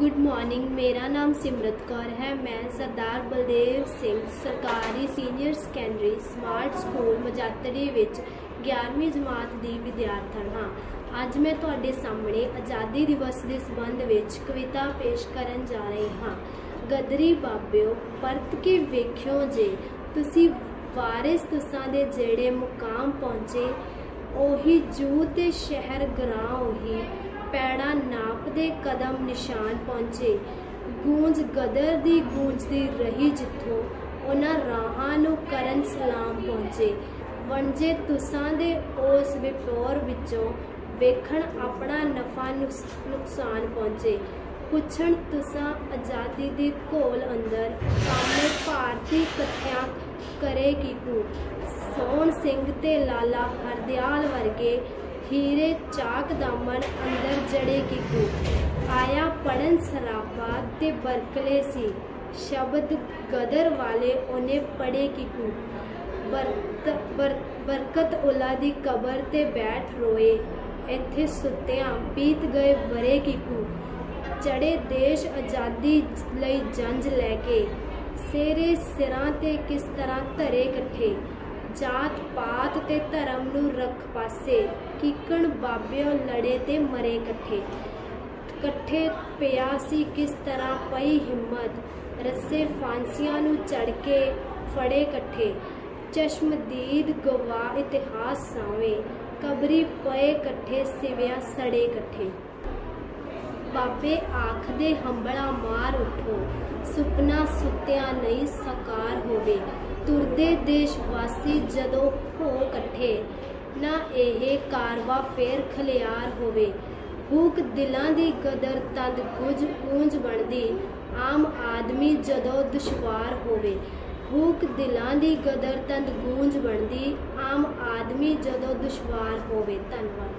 Good morning ਮੇਰਾ ਨਾਮ ਸਿਮਰਤ ਕੌਰ ਹੈ। ਮੈਂ ਸਰਦਾਰ ਬਲਦੇਵ ਸਿੰਘ ਸਰਕਾਰੀ senior secondary smart school Majatri ਵਿੱਚ 11ਵੀਂ ਜਮਾਤ ਦੀ ਵਿਦਿਆਰਥਣ ਹਾਂ। ਅੱਜ ਮੈਂ ਤੁਹਾਡੇ ਸਾਹਮਣੇ ਆਜ਼ਾਦੀ ਦਿਵਸ ਦੇ ਸੰਬੰਧ ਵਿੱਚ ਕਵਿਤਾ ਪੇਸ਼ ਕਰਨ ਜਾ ਰਹੀ ਹਾਂ। ਗਦਰੀ ਬਾਬਿਓ, ਪਰਤ ਕੇ ਵੇਖਿਓ ਜੇ। ਤੁਸੀਂ ਵਾਰਿਸ ਤੁਸਾਂ ਦੇ ਜਿਹੜੇ ਮੁਕਾਮ ਪਹੁੰਚੇ, ਉਹੀ ਜੂ ਤੇ ਸ਼ਹਿਰ ਗਰਾਂ ਉਹੀ। ਪੈੜਾ ਨਾਪਦੇ ਕਦਮ ਨਿਸ਼ਾਨ ਪਹੁੰਚੇ। ਗੂੰਜ ਗਦਰ ਦੀ ਗੂੰਜਦੀ ਰਹੀ ਜਿੱਥੋਂ ਉਹਨਾਂ ਰਾਹਾਂ ਨੂੰ ਕਰਨ ਸਲਾਮ ਪਹੁੰਚੇ। ਵਣਜੇ ਤੁਸਾਂ ਦੇ ਉਸ ਵਿਪੋਰ ਵਿੱਚੋਂ ਵੇਖਣ ਆਪਣਾ ਨਫਾ ਨੁਕਸਾਨ ਪਹੁੰਚੇ। ਪੁੱਛਣ ਤੁਸਾਂ ਆਜ਼ਾਦੀ ਦੀ ਘੋਲ ਅੰਦਰ ਸਾਹਮਣੇ ਭਾਰਤੀ ਕਥਿਆ ਕਰੇ ਕੀ ਕੂ ਸੋਹਣ ਸਿੰਘ ਤੇ ਲਾਲਾ ਹਰਦਿਆਲ ਵਰਗੇ ਹੀਰੇ ਚਾਕ ਦਾਮਨ ਅੰਦਰ ਜੜੇ ਕੀ ਕੂ ਆਇਆ ਪੜਨ ਸਰਾਪਾ ਤੇ ਬਰਕਲੇ ਸੀ। ਸ਼ਬਦ ਗਦਰ ਵਾਲੇ ਉਹਨੇ ਪੜੇ ਕੀ ਕੂ ਬਰਕਤ ਉਲਾ ਦੀ ਕਬਰ ਤੇ ਬੈਠ ਰੋਏ। ਇੱਥੇ ਸੁੱਤਿਆਂ ਬੀਤ ਗਏ ਵਰੇ ਕਿਕੂ ਕੂ ਚੜੇ ਦੇਸ਼ ਆਜ਼ਾਦੀ ਲਈ ਜੰਜ ਲੈ ਕੇ। ਸੇਰੇ ਸਿਰਾਂ ਤੇ ਕਿਸ ਤਰ੍ਹਾਂ ਧਰੇ ਇਕੱਠੇ। ਜਾਤ ਪਾਤ ਤੇ ਧਰਮ ਨੂੰ ਰੱਖ ਪਾਸੇ ਕੀਕਣ ਬਾਬਿਓ ਲੜੇ ਤੇ ਮਰੇ ਇਕੱਠੇ। ਇਕੱਠੇ ਪਿਆ ਸੀ ਕਿਸ ਤਰ੍ਹਾਂ ਪਈ ਹਿੰਮਤ? ਰੱਸੇ ਫਾਂਸੀਆਂ ਨੂੰ ਚੜ ਕੇ ਫੜੇ ਇਕੱਠੇ। ਚਸ਼ਮਦੀਦ ਗਵਾ ਇਤਿਹਾਸ ਸਾਵੇਂ। ਕਬਰੀ ਪਏ ਇਕੱਠੇ, ਸਿਵਿਆ ਸੜੇ ਇਕੱਠੇ। ਬਾਬੇ ਆਖਦੇ ਹੰਬੜਾ ਮਾਰ ਉਠੋ, ਸੁਪਨਾ ਸੁੱਤਿਆਂ ਨਹੀਂ ਸਾਕਾਰ ਹੋਵੇ। ਤੁਰਦੇ ਦੇਸ਼ ਵਾਸੀ ਜਦੋਂ ਹੋ ਇਕੱਠੇ, ਨਾ ਇਹ ਕਾਰਵਾ ਫੇਰ ਖਲਿਆਰ ਹੋਵੇ। ਹੂਕ ਦਿਲਾਂ ਦੀ ਗਦਰ ਤਦ ਗੁਜ ਪੂੰਜ ਬਣਦੀ, ਆਮ ਆਦਮੀ ਜਦੋਂ ਦੁਸ਼ਵਾਰ ਹੋਵੇ। ਹੂਕ ਦਿਲਾਂ ਦੀ ਗਦਰ ਤਦ ਗੂੰਜ ਬਣਦੀ, ਆਮ ਆਦਮੀ ਜਦੋਂ ਦੁਸ਼ਵਾਰ ਹੋਵੇ। ਧੰਨਵਾਦ।